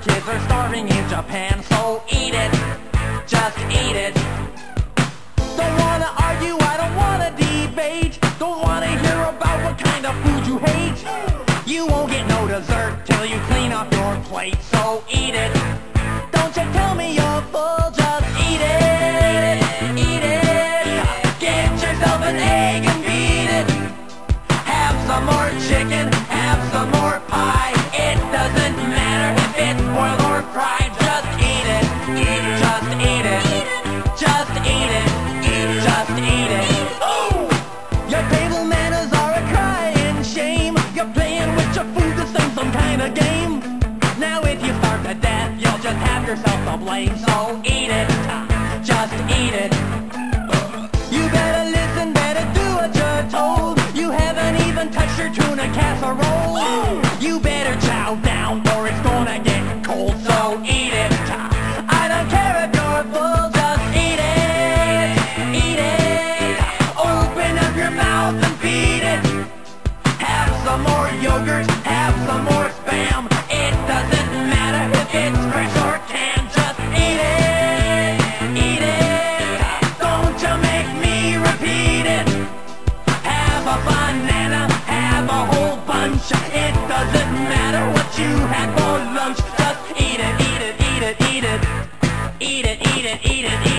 kids are starving in Japan, so eat it. Just eat it. Don't wanna argue, I don't wanna debate. Don't wanna hear about what kind of food you hate. You won't get no dessert till you clean up your plate, so eat it. Don't you tell me with your food to same some kind of game. Now if you starve to death, you'll just have yourself to blame. So eat it, just eat it. You better listen, better do what you're told. You haven't even touched your tuna casserole. You better chow down. it, eat it, eat it, eat it, eat it.